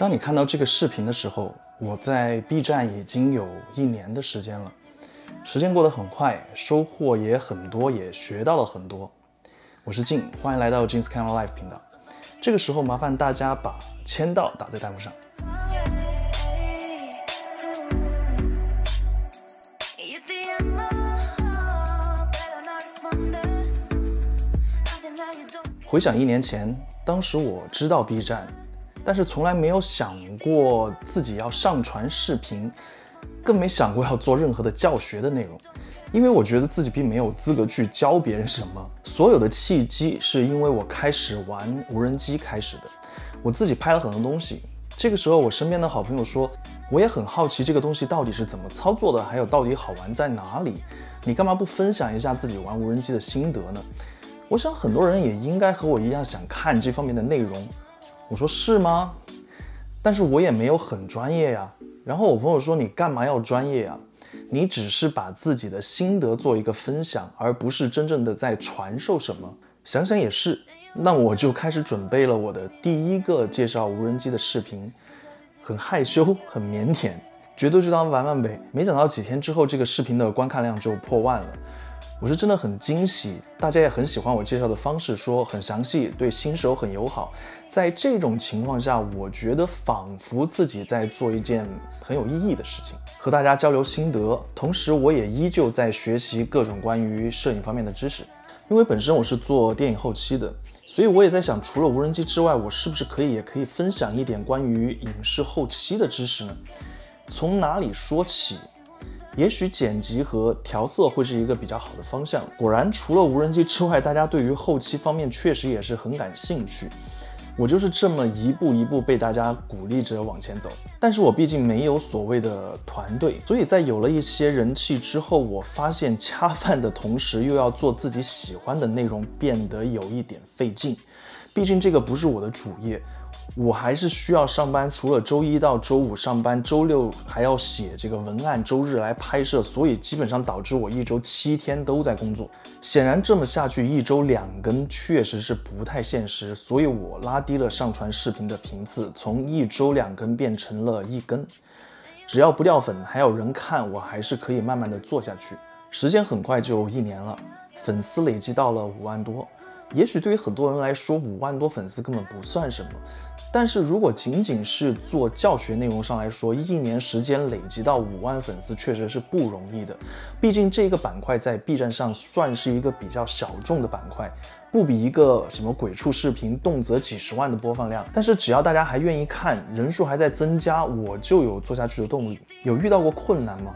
当你看到这个视频的时候，我在 B 站已经有一年的时间了，时间过得很快，收获也很多，也学到了很多。我是静，欢迎来到 Jin's Camera Life 频道。这个时候麻烦大家把签到打在弹幕上。回想一年前，当时我知道 B 站。但是从来没有想过自己要上传视频，更没想过要做任何的教学的内容，因为我觉得自己并没有资格去教别人什么。所有的契机是因为我开始玩无人机开始的，我自己拍了很多东西。这个时候，我身边的好朋友说，我也很好奇这个东西到底是怎么操作的，还有到底好玩在哪里？你干嘛不分享一下自己玩无人机的心得呢？我想很多人也应该和我一样想看这方面的内容。我说是吗？但是我也没有很专业呀。然后我朋友说：“你干嘛要专业呀？你只是把自己的心得做一个分享，而不是真正的在传授什么。”想想也是，那我就开始准备了我的第一个介绍无人机的视频，很害羞，很腼腆，绝对就当玩玩呗。没想到几天之后，这个视频的观看量就破万了。我是真的很惊喜，大家也很喜欢我介绍的方式，说很详细，对新手很友好。在这种情况下，我觉得仿佛自己在做一件很有意义的事情，和大家交流心得。同时，我也依旧在学习各种关于摄影方面的知识。因为本身我是做电影后期的，所以我也在想，除了无人机之外，我是不是可以也可以分享一点关于影视后期的知识呢？从哪里说起？也许剪辑和调色会是一个比较好的方向。果然，除了无人机之外，大家对于后期方面确实也是很感兴趣。我就是这么一步一步被大家鼓励着往前走。但是我毕竟没有所谓的团队，所以在有了一些人气之后，我发现恰饭的同时又要做自己喜欢的内容，变得有一点费劲。毕竟这个不是我的主业。我还是需要上班，除了周一到周五上班，周六还要写这个文案，周日来拍摄，所以基本上导致我一周七天都在工作。显然这么下去，一周两更确实是不太现实，所以我拉低了上传视频的频次，从一周两更变成了一更。只要不掉粉，还有人看，我还是可以慢慢的做下去。时间很快就一年了，粉丝累积到了五万多。也许对于很多人来说，五万多粉丝根本不算什么。但是如果仅仅是做教学内容上来说，一年时间累积到五万粉丝确实是不容易的。毕竟这个板块在 B 站上算是一个比较小众的板块，不比一个什么鬼畜视频动辄几十万的播放量。但是只要大家还愿意看，人数还在增加，我就有做下去的动力。有遇到过困难吗？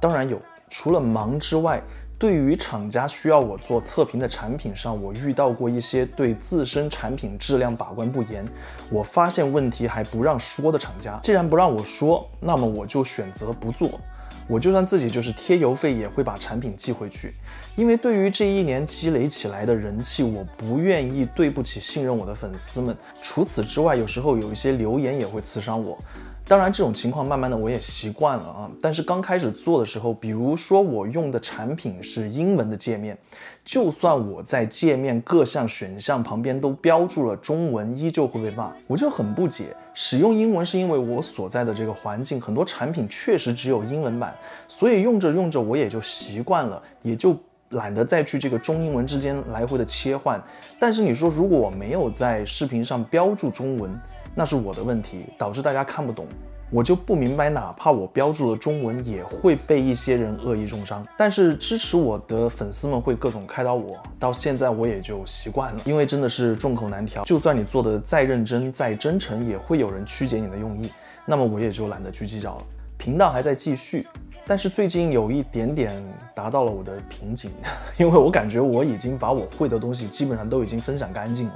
当然有，除了忙之外。对于厂家需要我做测评的产品上，我遇到过一些对自身产品质量把关不严，我发现问题还不让说的厂家。既然不让我说，那么我就选择不做。我就算自己就是贴邮费，也会把产品寄回去。因为对于这一年积累起来的人气，我不愿意对不起信任我的粉丝们。除此之外，有时候有一些留言也会刺伤我。当然，这种情况慢慢的我也习惯了啊。但是刚开始做的时候，比如说我用的产品是英文的界面，就算我在界面各项选项旁边都标注了中文，依旧会被骂。我就很不解，使用英文是因为我所在的这个环境很多产品确实只有英文版，所以用着用着我也就习惯了，也就懒得再去这个中英文之间来回的切换。但是你说如果我没有在视频上标注中文，那是我的问题，导致大家看不懂，我就不明白，哪怕我标注了中文，也会被一些人恶意中伤。但是支持我的粉丝们会各种开导我，到现在我也就习惯了，因为真的是众口难调，就算你做的再认真、再真诚，也会有人曲解你的用意。那么我也就懒得去计较了。频道还在继续，但是最近有一点点达到了我的瓶颈，因为我感觉我已经把我会的东西基本上都已经分享干净了。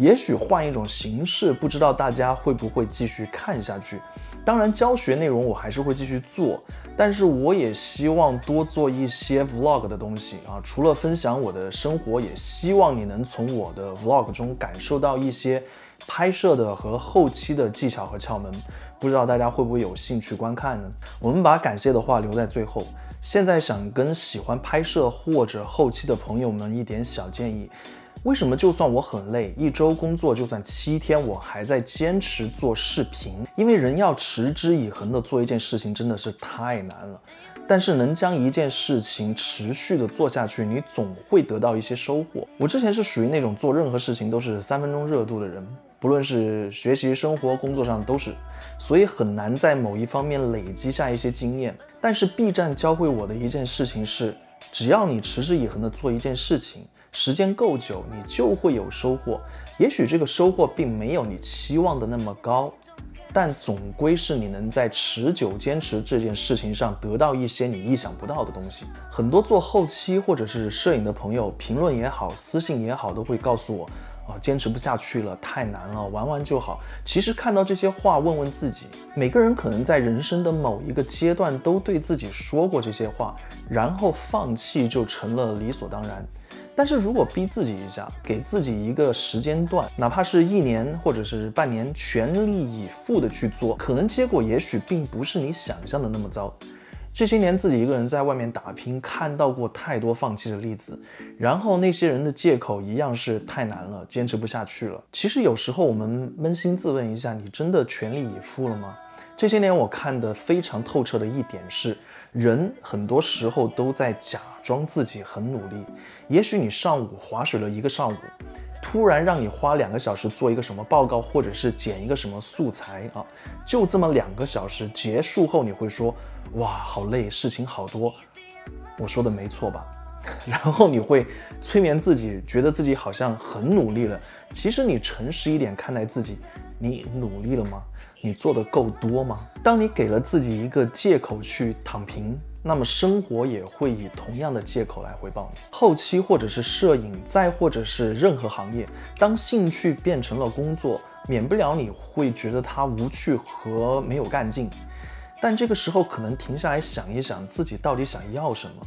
也许换一种形式，不知道大家会不会继续看下去。当然，教学内容我还是会继续做，但是我也希望多做一些 vlog 的东西啊。除了分享我的生活，也希望你能从我的 vlog 中感受到一些拍摄的和后期的技巧和窍门。不知道大家会不会有兴趣观看呢？我们把感谢的话留在最后。现在想跟喜欢拍摄或者后期的朋友们一点小建议。为什么就算我很累，一周工作就算七天，我还在坚持做视频？因为人要持之以恒的做一件事情，真的是太难了。但是能将一件事情持续的做下去，你总会得到一些收获。我之前是属于那种做任何事情都是三分钟热度的人，不论是学习、生活、工作上都是，所以很难在某一方面累积下一些经验。但是 B 站教会我的一件事情是，只要你持之以恒的做一件事情，时间够久，你就会有收获。也许这个收获并没有你期望的那么高。但总归是你能在持久坚持这件事情上得到一些你意想不到的东西。很多做后期或者是摄影的朋友，评论也好，私信也好，都会告诉我，啊，坚持不下去了，太难了，玩玩就好。其实看到这些话，问问自己，每个人可能在人生的某一个阶段都对自己说过这些话，然后放弃就成了理所当然。但是如果逼自己一下，给自己一个时间段，哪怕是一年或者是半年，全力以赴的去做，可能结果也许并不是你想象的那么糟。这些年自己一个人在外面打拼，看到过太多放弃的例子，然后那些人的借口一样是太难了，坚持不下去了。其实有时候我们扪心自问一下，你真的全力以赴了吗？这些年我看的非常透彻的一点是。人很多时候都在假装自己很努力。也许你上午划水了一个上午，突然让你花两个小时做一个什么报告，或者是剪一个什么素材啊，就这么两个小时结束后，你会说：“哇，好累，事情好多。”我说的没错吧？然后你会催眠自己，觉得自己好像很努力了。其实你诚实一点看待自己，你努力了吗？你做的够多吗？当你给了自己一个借口去躺平，那么生活也会以同样的借口来回报你。后期或者是摄影，再或者是任何行业，当兴趣变成了工作，免不了你会觉得它无趣和没有干劲。但这个时候可能停下来想一想，自己到底想要什么，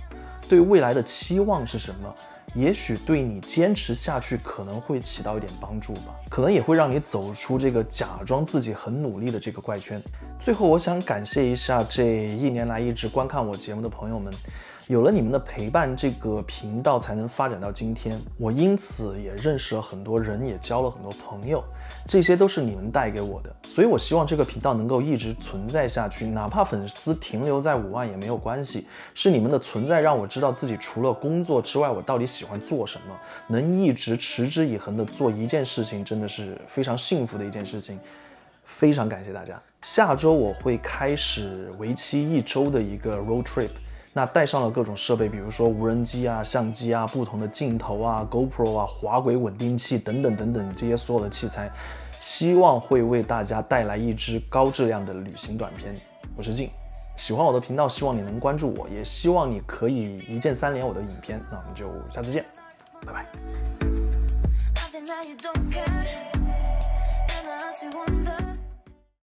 对未来的期望是什么？也许对你坚持下去可能会起到一点帮助吧，可能也会让你走出这个假装自己很努力的这个怪圈。最后，我想感谢一下这一年来一直观看我节目的朋友们。有了你们的陪伴，这个频道才能发展到今天。我因此也认识了很多人，也交了很多朋友，这些都是你们带给我的。所以，我希望这个频道能够一直存在下去，哪怕粉丝停留在五万也没有关系。是你们的存在让我知道自己除了工作之外，我到底喜欢做什么。能一直持之以恒的做一件事情，真的是非常幸福的一件事情。非常感谢大家。下周我会开始为期一周的一个 road trip。那带上了各种设备，比如说无人机啊、相机啊、不同的镜头啊、GoPro 啊、滑轨稳定器等等等等这些所有的器材，希望会为大家带来一支高质量的旅行短片。我是静，喜欢我的频道，希望你能关注我，也希望你可以一键三连我的影片。那我们就下次见，拜拜。